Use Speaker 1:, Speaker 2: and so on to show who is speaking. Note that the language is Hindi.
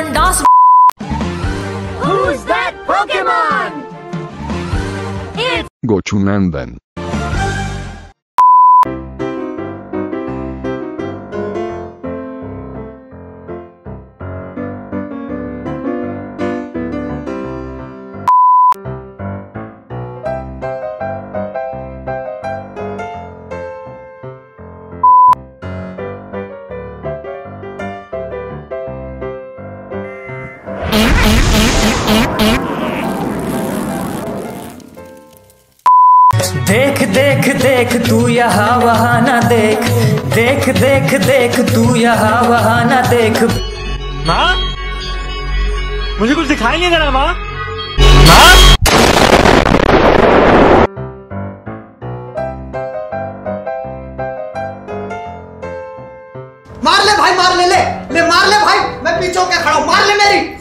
Speaker 1: Pokemon
Speaker 2: Who's that Pokemon? It's
Speaker 3: Gochunandan.
Speaker 4: देख देख देख तू यहाँ वहाँ ना देख। देख देख देख तू यहाँ वहाँ ना देख।
Speaker 5: माँ? मुझे कुछ दिखाई नहीं दे रहा माँ?
Speaker 6: मार ले भाई मार ले ले। ले मार ले भाई। मैं पीछे होके खड़ा हूँ। मार ले मेरी।